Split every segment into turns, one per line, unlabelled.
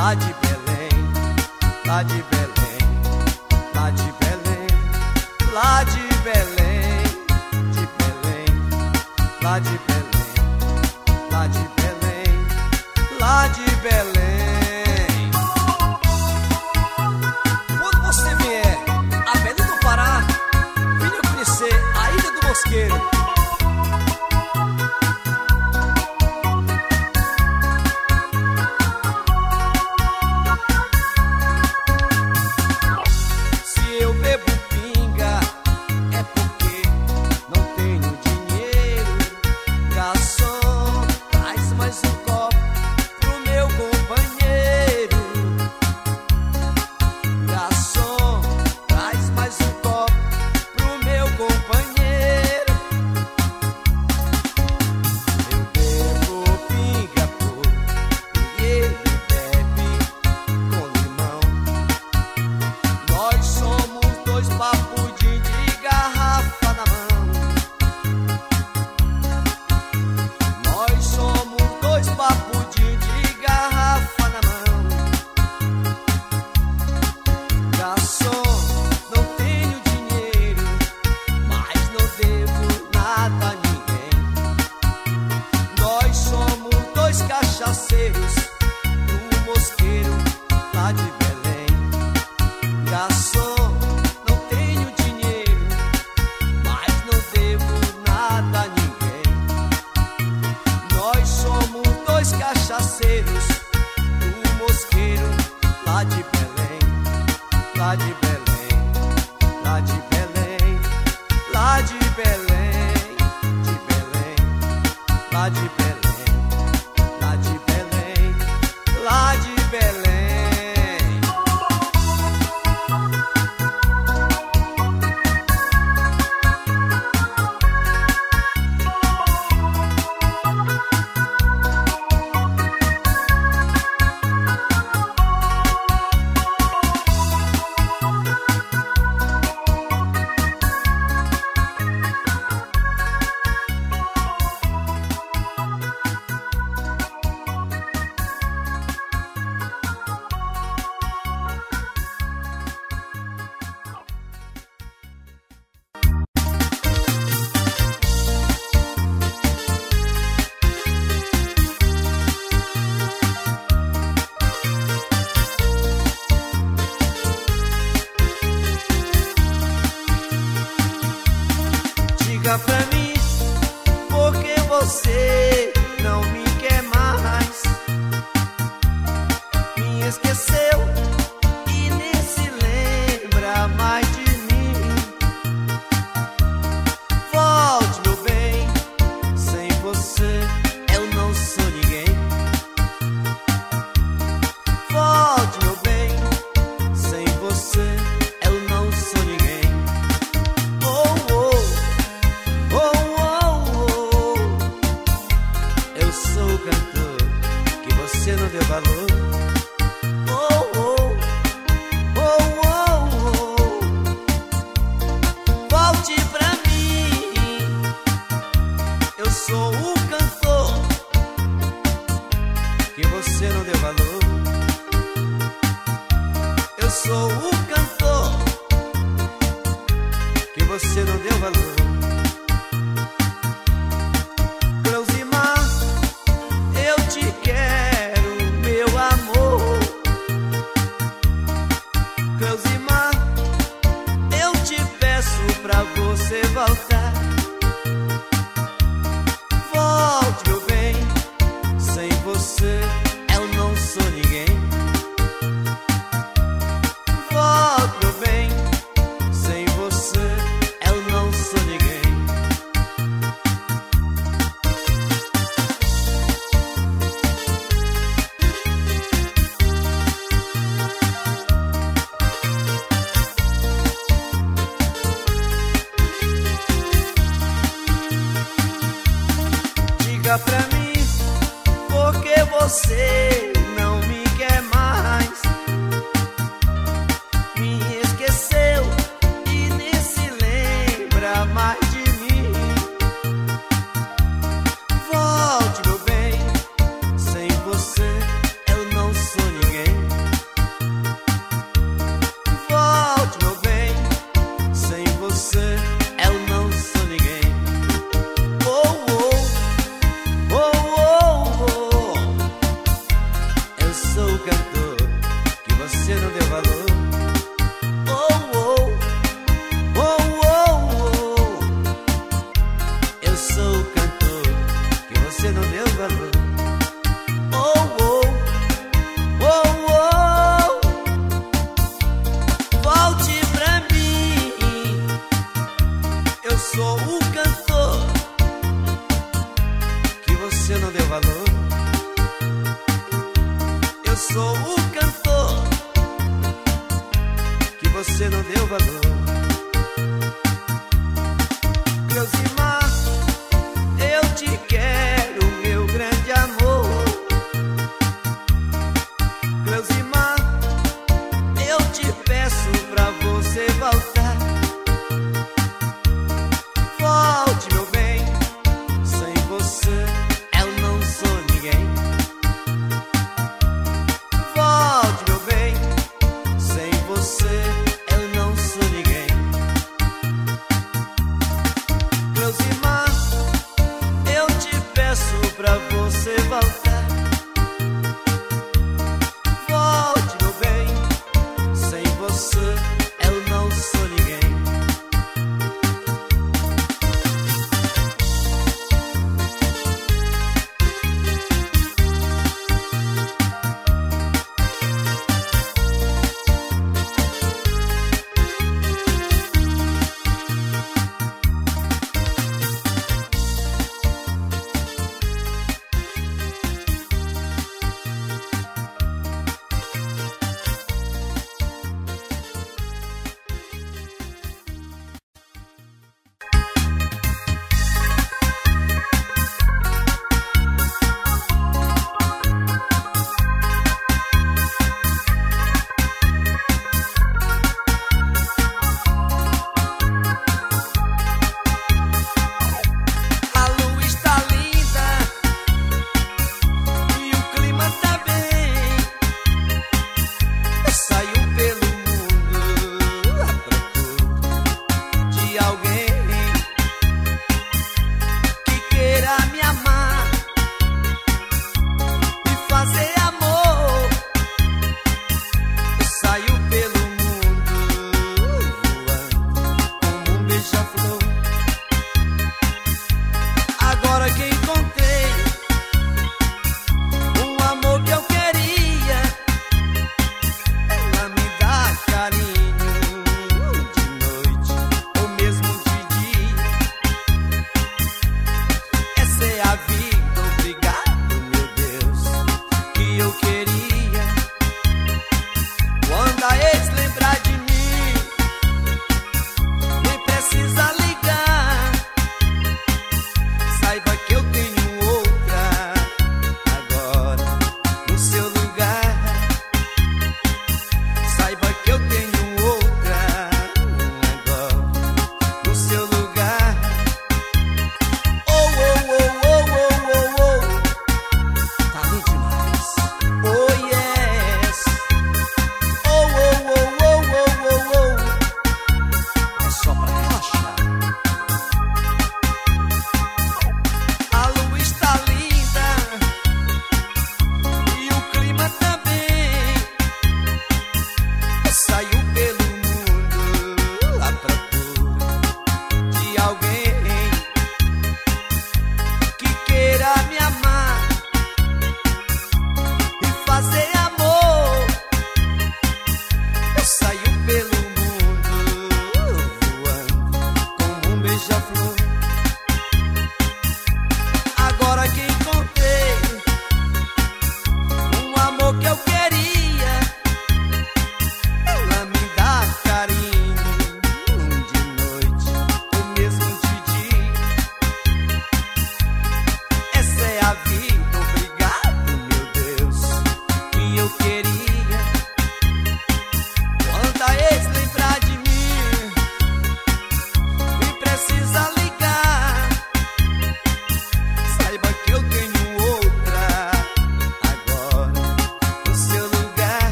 lá de Belém, lá de Belém, lá de Belém, lá de Belém, de Belém, lá de Belém, lá de Belém, lá de Belém. saudade. você não deu valor.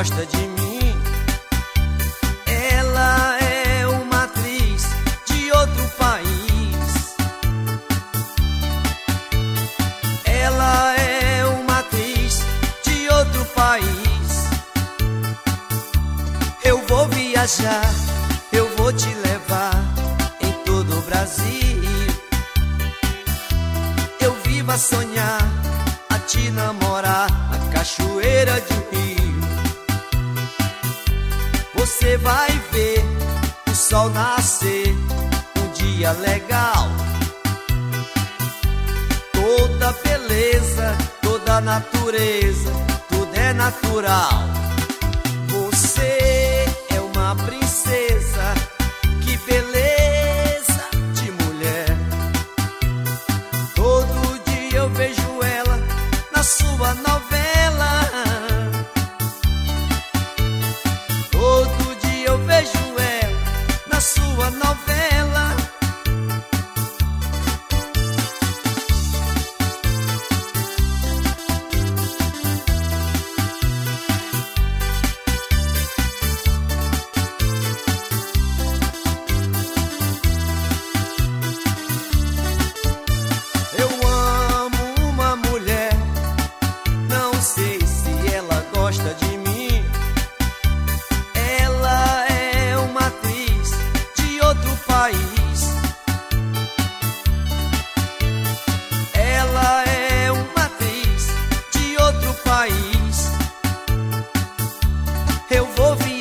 gosta de mim. Ela é uma atriz de outro país. Ela é uma atriz de outro país. Eu vou viajar.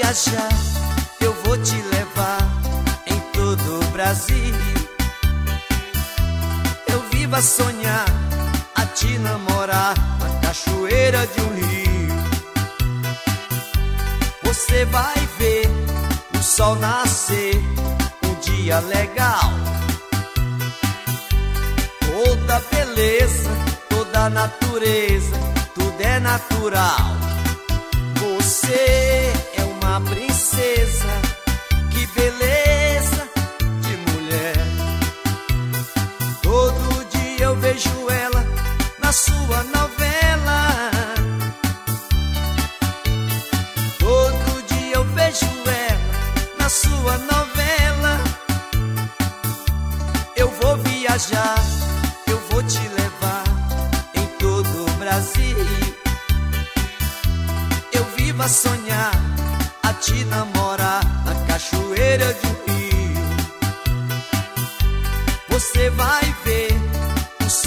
viajar, eu vou te levar em todo o Brasil. Eu vivo a sonhar, a te namorar na cachoeira de um rio. Você vai ver o sol nascer, um dia legal. Toda beleza, toda natureza, tudo é natural. Você princesa. Que beleza de mulher. Todo dia eu vejo ela na sua novela.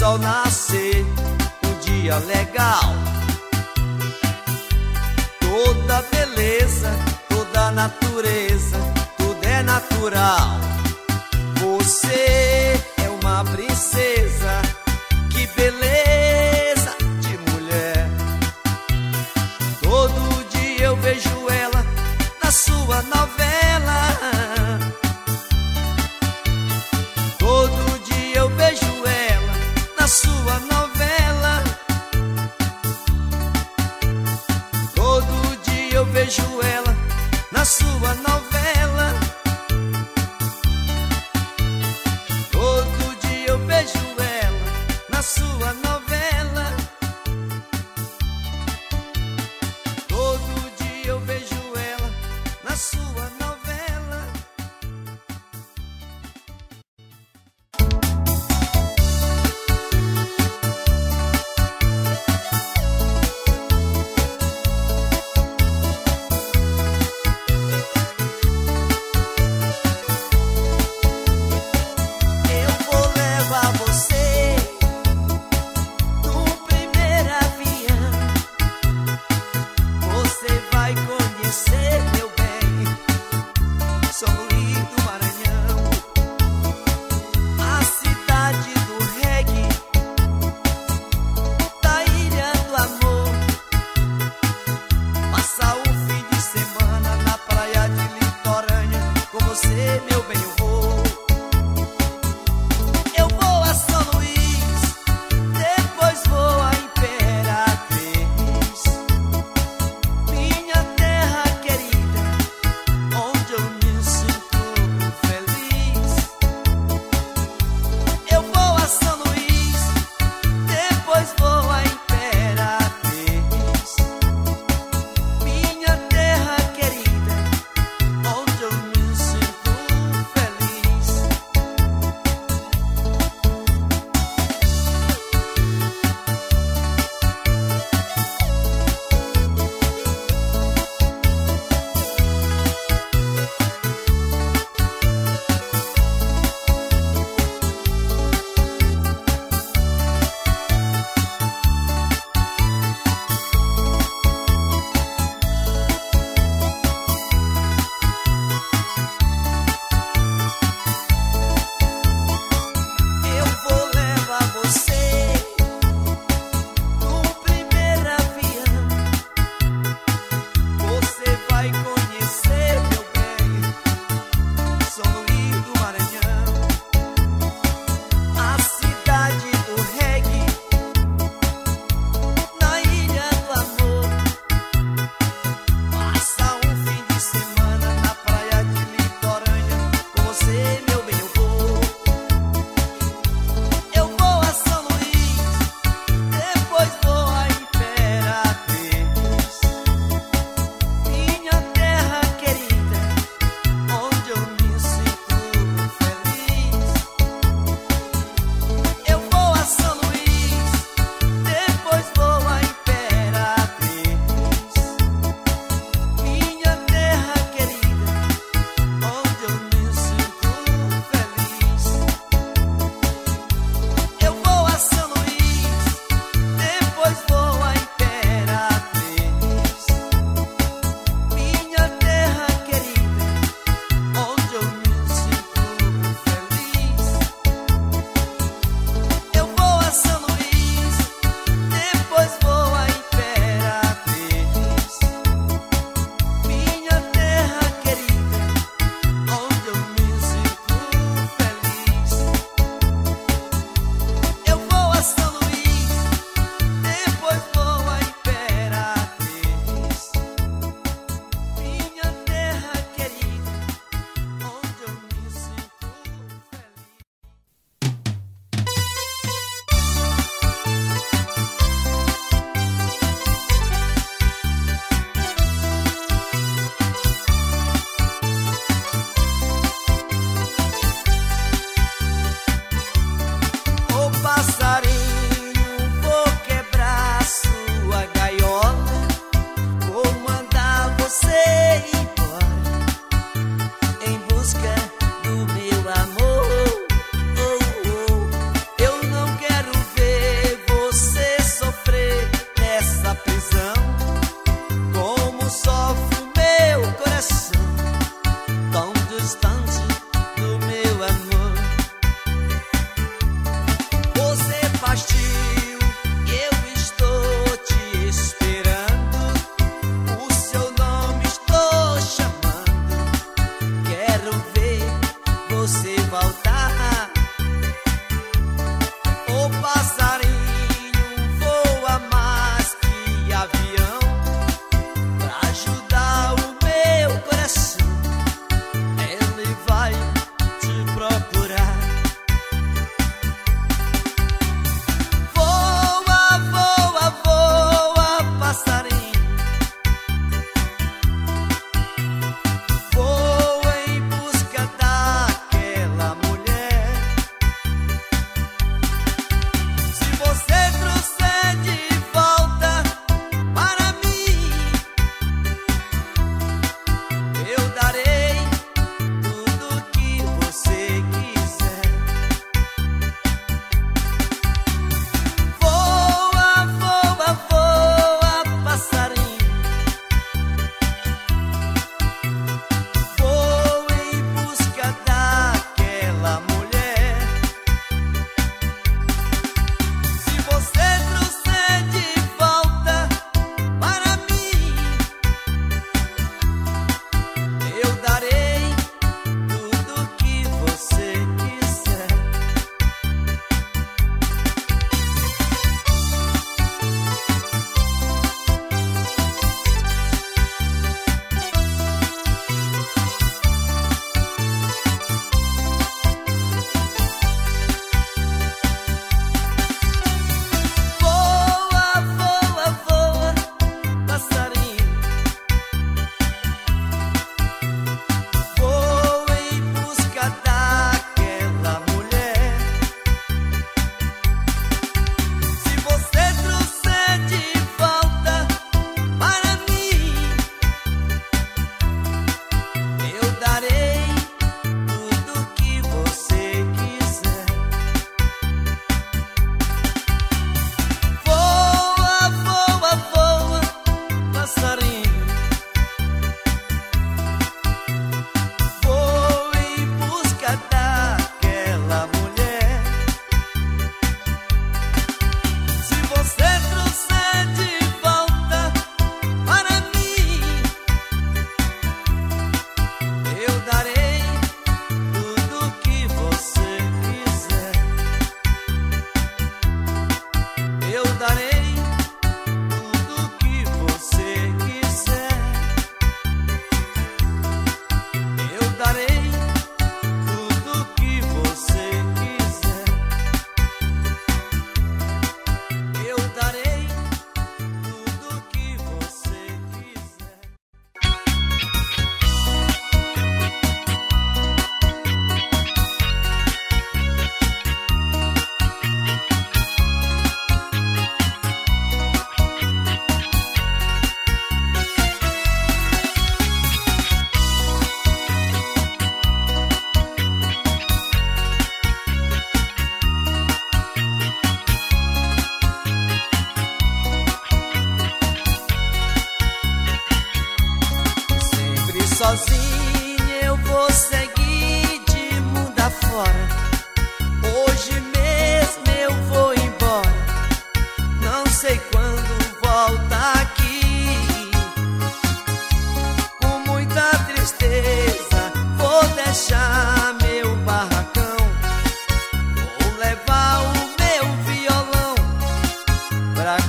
sol nascer, um dia legal. Toda beleza, toda natureza, tudo é natural. vejo é eh.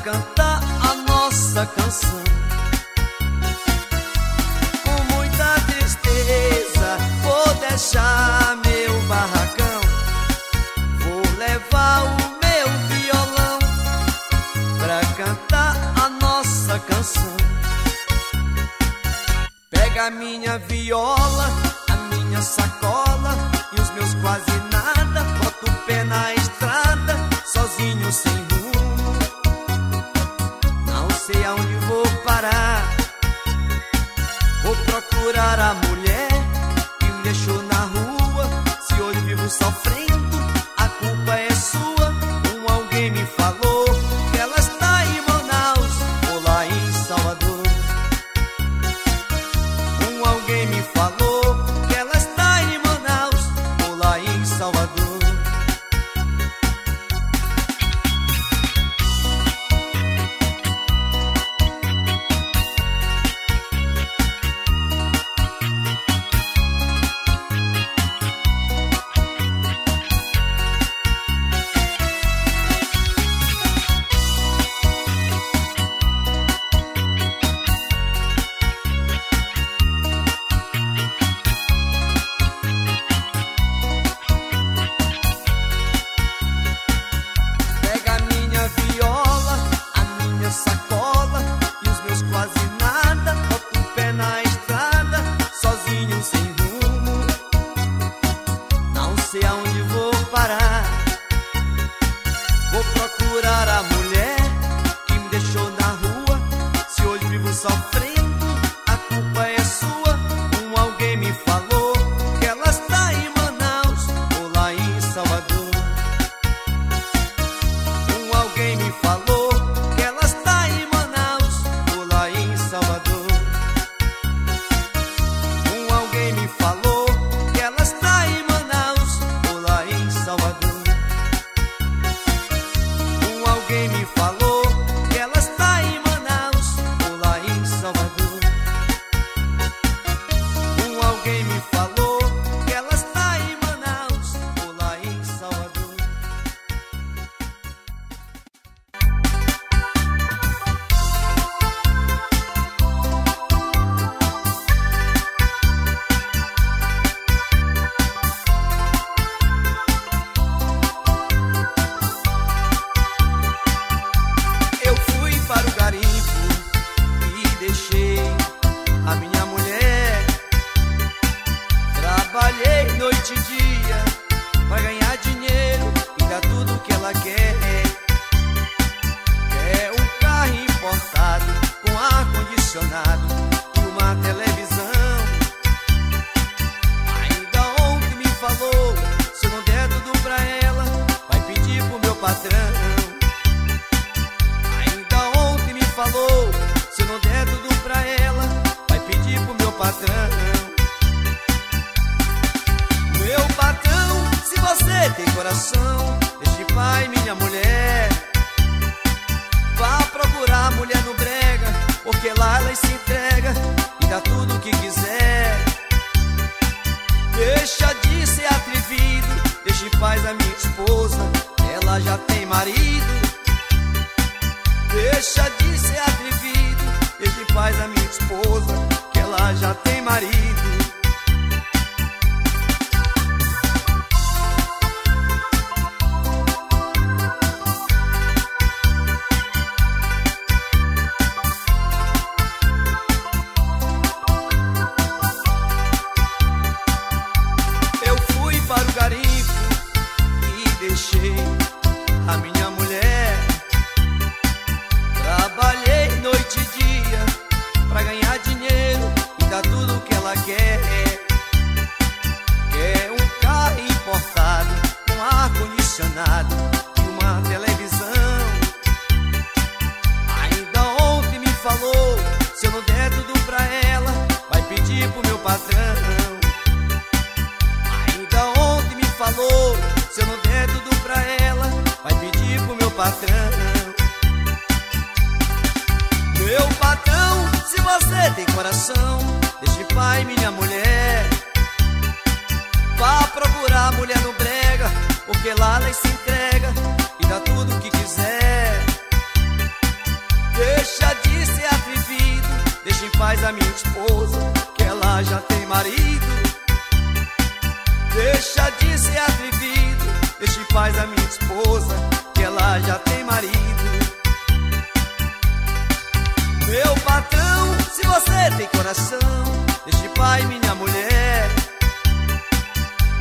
cantar a nossa canção. Com muita tristeza, vou deixar meu barracão. Vou levar o meu violão pra cantar a nossa canção. Pega a minha viola, a minha sacola e os meus quase nada. Bota o pé na estrada. Vou procurar a a minha esposa, que ela já tem marido. Tem coração, deixe pai minha mulher.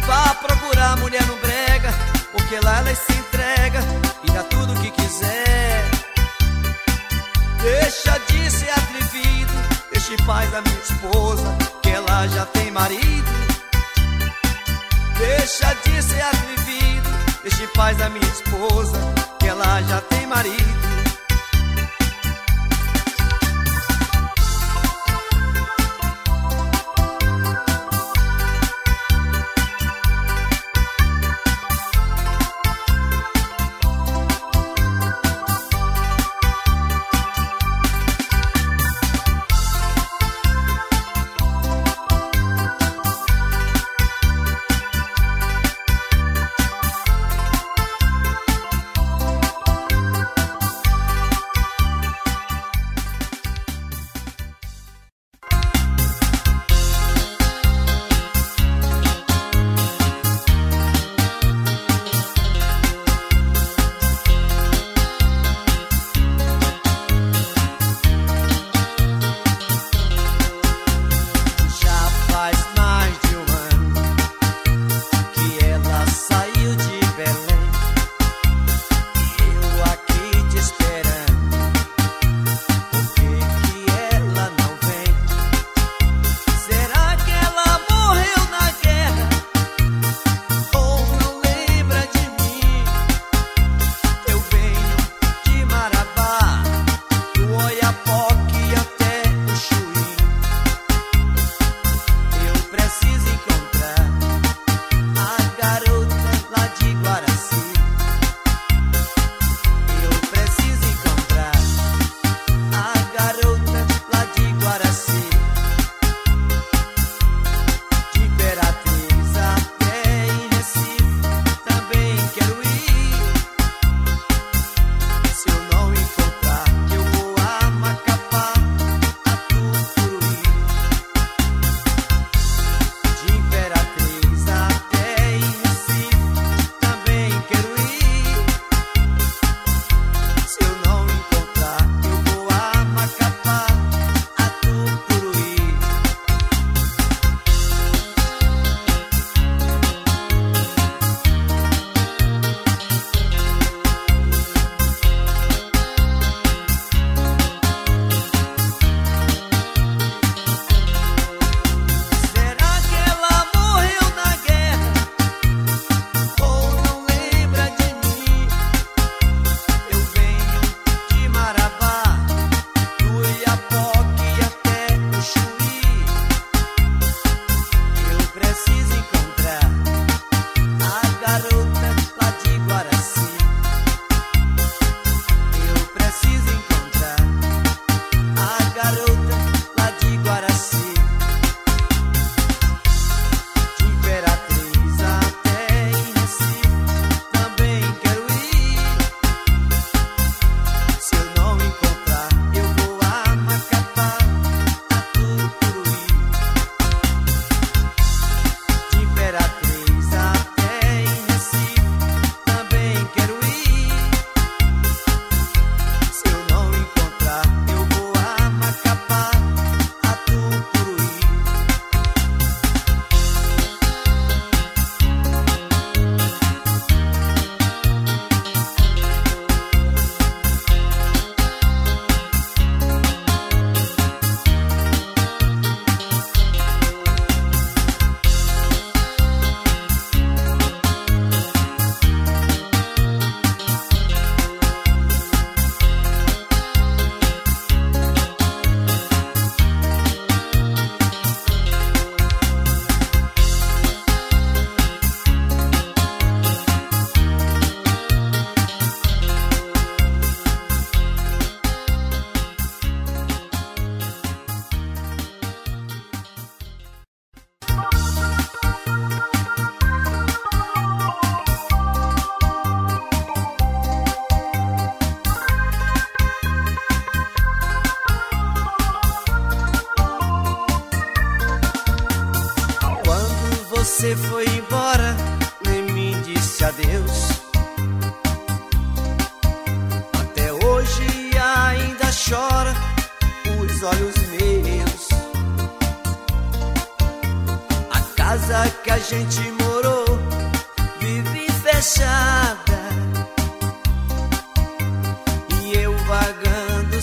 Vá procurar mulher no brega, porque lá ela se entrega e dá tudo o que quiser. Deixa de ser atrevido, deixe paz a minha esposa, que ela já tem marido. Deixa de ser atrevido, deixe paz a minha esposa, que ela já tem marido.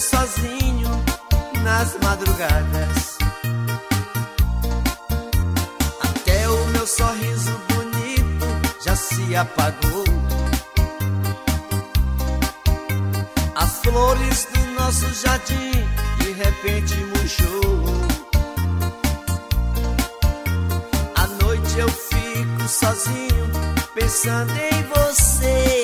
sozinho nas madrugadas. Até o meu sorriso bonito já se apagou. As flores do nosso jardim de repente murchou. À noite eu fico sozinho pensando em você.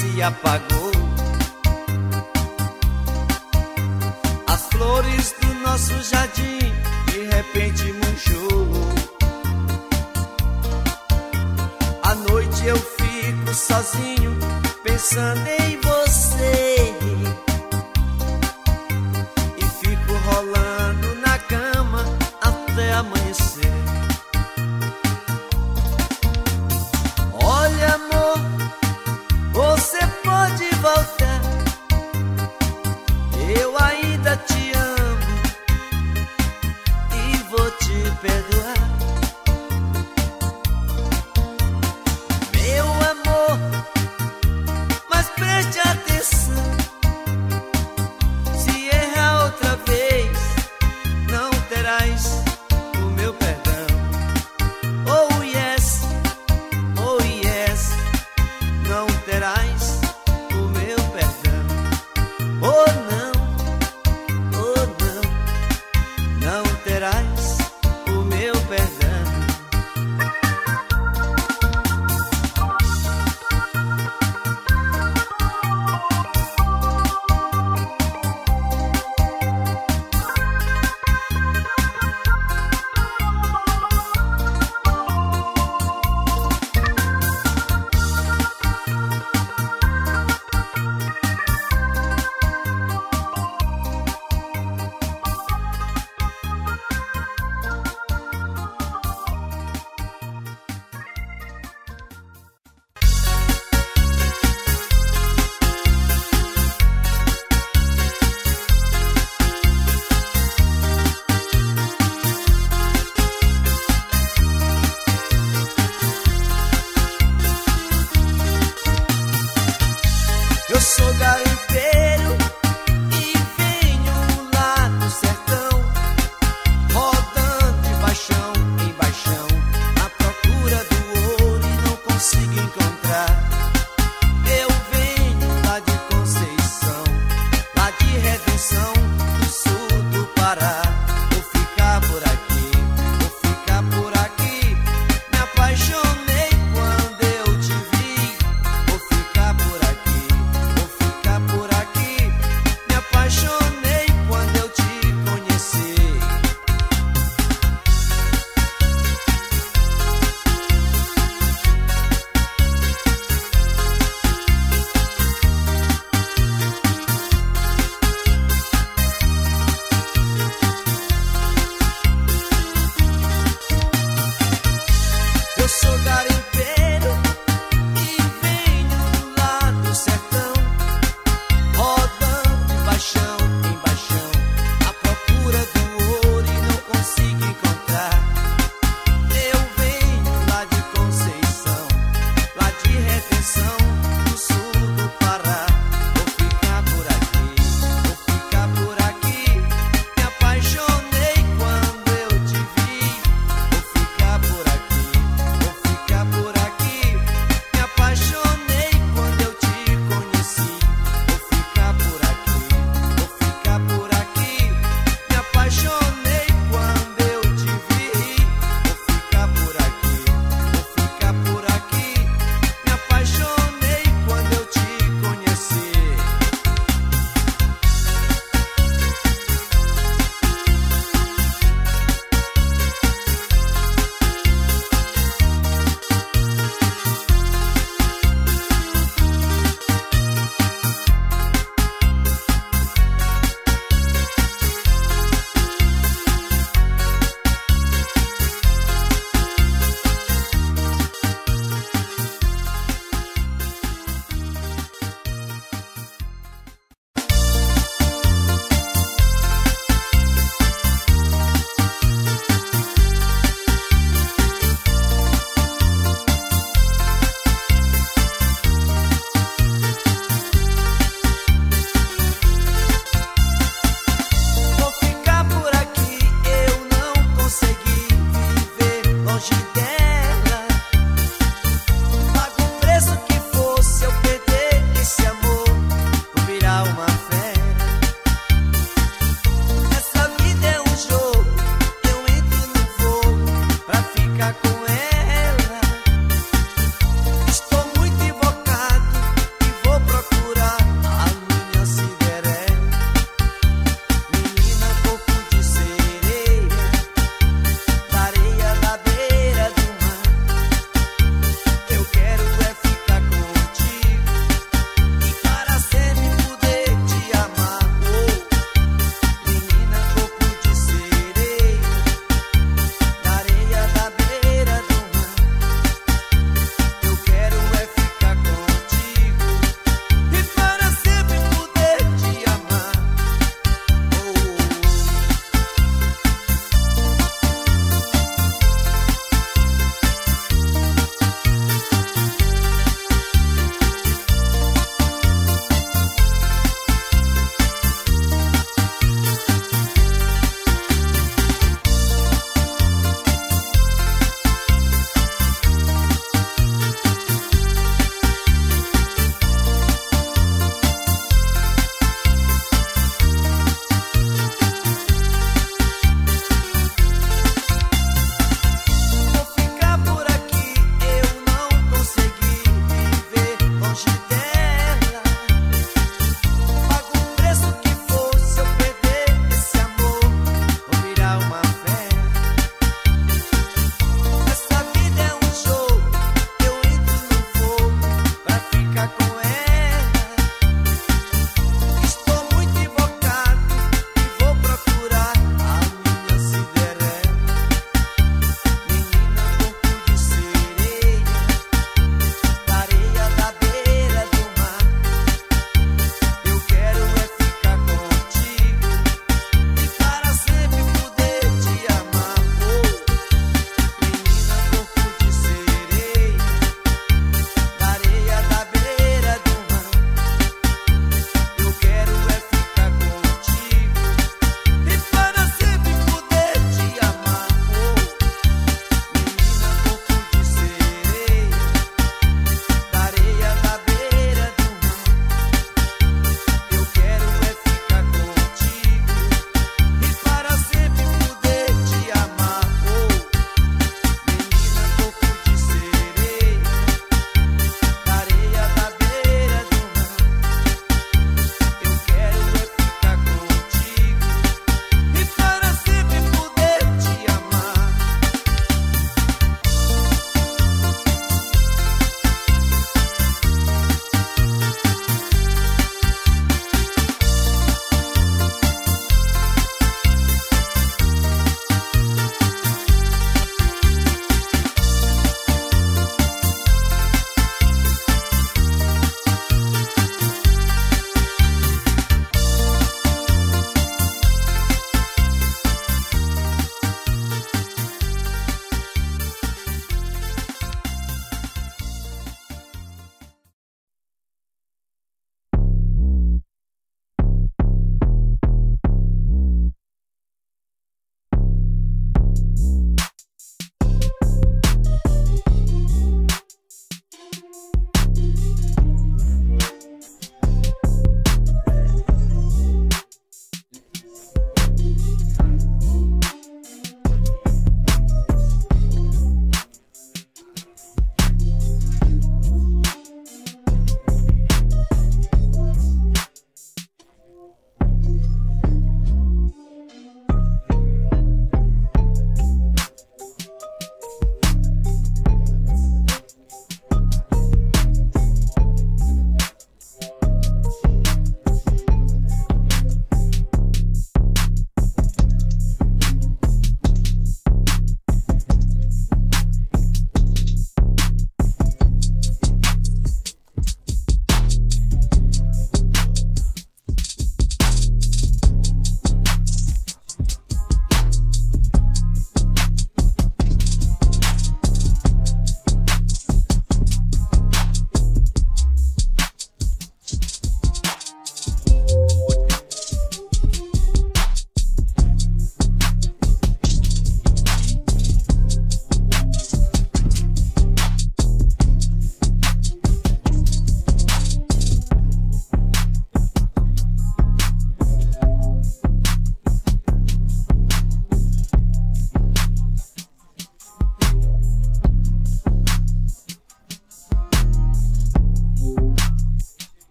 se apagou. As flores do nosso jardim de repente murchou. À noite eu fico sozinho pensando em você.